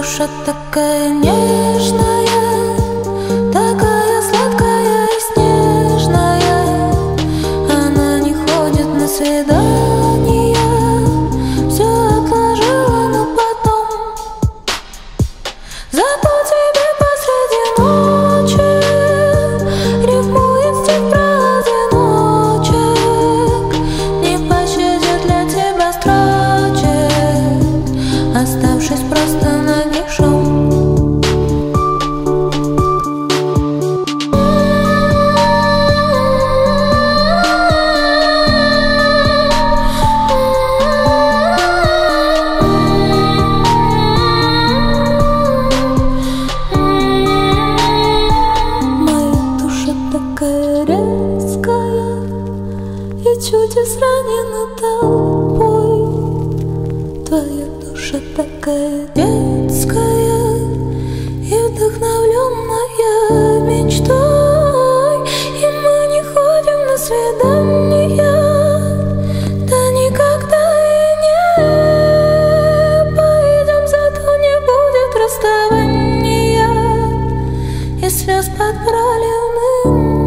душа такая нежная, такая сладкая и снежная. Она не ходит на свидания, все отложила на потом. Зато тебе оставшись просто нагишом. Моя душа такая детская И вдохновленная мечтой. И мы не ходим на свидания Да никогда и не поедем Зато не будет расставания. И слез подбрали мы